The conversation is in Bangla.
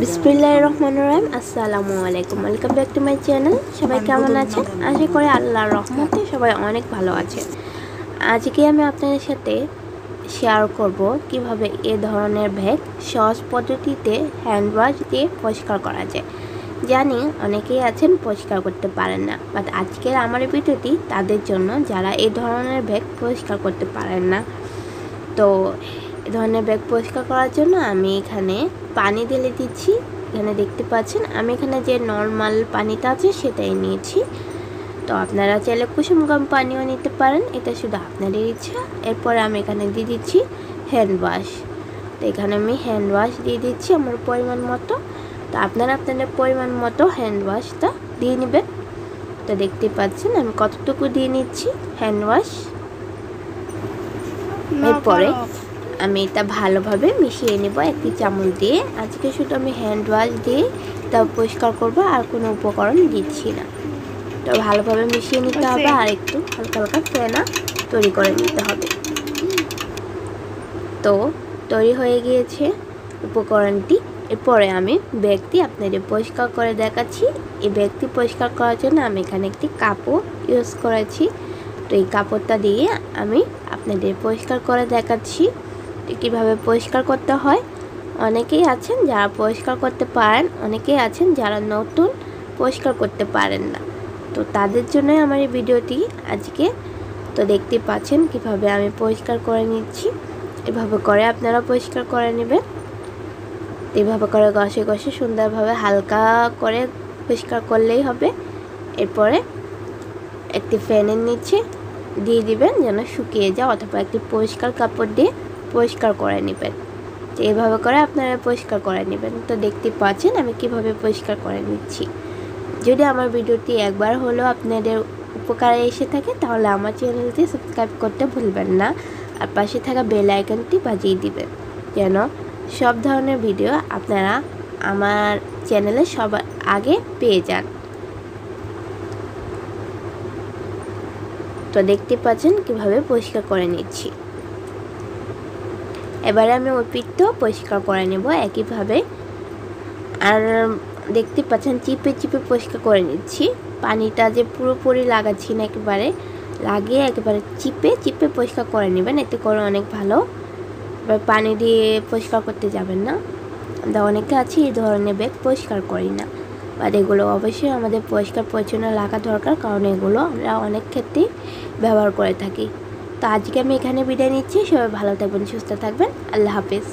বিসমিল্লাহ রহমান রহিম। আসসালামু আলাইকুম। Welcome back to my channel সবাই কেমন আছেন? আশা করি আল্লাহর রহমতে সবাই অনেক ভালো আছে আজকে আমি আপনাদের সাথে শেয়ার করব কীভাবে এ ধরনের ব্যাগ সহজ পদ্ধতিতে হ্যান্ড ওয়াশ দিয়ে পরিষ্কার করা যায়। জানি অনেকেই আছেন পরিষ্কার করতে পারেন না বাট আজকের আমার ভিডিওটি তাদের জন্য যারা এই ধরনের ব্যাগ পরিষ্কার করতে পারেন না। তো এ ধরনের ব্যাগ পরিষ্কার করার জন্য আমি এখানে পানি ঢেলে দিচ্ছি। এখানে দেখতে পাচ্ছেন আমি এখানে যে নর্মাল পানিটা আছে সেটাই নিয়েছি। তো আপনারা চাইলে কুসুম গরম পানিও নিতে পারেন এটা শুধু আপনাদের ইচ্ছা। এরপরে আমি এখানে দিয়ে দিচ্ছি হ্যান্ড ওয়াশ তো এখানে আমি হ্যান্ড ওয়াশ দিয়ে দিচ্ছি আমার পরিমাণ মতো। তো আপনারা আপনাদের পরিমাণ মতো হ্যান্ড ওয়াশটা দিয়ে নেবেন। তো দেখতে পাচ্ছেন আমি কতটুকু দিয়ে নিচ্ছি হ্যান্ড ওয়াশ এরপরে আমি এটা ভালোভাবে মিশিয়ে নেব একটি চামচ দিয়ে। আজকে শুধু আমি হ্যান্ড ওয়াশ দিয়ে তা পরিষ্কার করব আর কোনো উপকরণ দিচ্ছি না। তো ভালোভাবে মিশিয়ে নিতে হবে আর একটু হালকা হালকা ফেনা তৈরি করে নিতে হবে। তো তৈরি হয়ে গিয়েছে উপকরণটি। এরপরে আমি ব্যাগটি আপনাদের পরিষ্কার করে দেখাচ্ছি। এই ব্যাগটি পরিষ্কার করার জন্য আমি এখানে একটি কাপড় ইউজ করেছি। তো এই কাপড়টা দিয়ে আমি আপনাদের পরিষ্কার করে দেখাচ্ছি। কীভাবে পরিষ্কার করতে হয়? অনেকেই আছেন যারা পরিষ্কার করতে পারেন, অনেকেই আছেন যারা নতুন পরিষ্কার করতে পারেন না। তো তাদের জন্যই আমার এই ভিডিওটি আজকে। তো দেখতে পাচ্ছেন কীভাবে আমি পরিষ্কার করে নিচ্ছি। এভাবে করে আপনারা পরিষ্কার করে নেবেন। এভাবে করে ঘষে ঘষে সুন্দরভাবে হালকা করে পরিষ্কার করলেই হবে। এরপরে একটি ফ্যানের নিচে দিয়ে দিবেন যেন শুকিয়ে যায় অথবা একটি পরিষ্কার কাপড় দিয়ে পরিষ্কার করে নেবেন। তো এভাবে করে আপনারা পরিষ্কার করে নেবেন। তো দেখতে পাচ্ছেন আমি কীভাবে পরিষ্কার করে নিচ্ছি। যদি আমার ভিডিওটি একবার হলেও আপনাদের উপকারে এসে থাকে, তাহলে আমার চ্যানেলটি সাবস্ক্রাইব করতে ভুলবেন না। আর পাশে থাকা বেল আইকনটি বাজিয়ে দিবেন। যেন সব ধরনের ভিডিও আপনারা আমার চ্যানেলে সবার আগে পেয়ে যান। তো দেখতে পাচ্ছেন কীভাবে পরিষ্কার করে নিচ্ছি। এবারে আমি ওই পিঠটাও পরিষ্কার করে নেব একইভাবে। আর দেখতে পাচ্ছেন চিপে চিপে পরিষ্কার করে নিচ্ছি। পানিটা যে পুরোপুরি লাগাচ্ছি না একেবারে, লাগিয়ে একেবারে চিপে চিপে পরিষ্কার করে নেবেন, এতে করে অনেক ভালো। এবার পানি দিয়ে পরিষ্কার করতে যাবেন না। আমরা অনেকে আছি এই ধরনের ব্যাগ পরিষ্কার করি না। বাট এগুলো অবশ্যই আমাদের পরিষ্কার পরিচ্ছন্ন রাখা দরকার, কারণ এগুলো আমরা অনেক ক্ষেত্রেই ব্যবহার করে থাকি। তো আজকে আমি এখানে বিদায় নিচ্ছি। সবাই ভালো থাকবেন সুস্থ থাকবেন। আল্লাহ হাফিজ।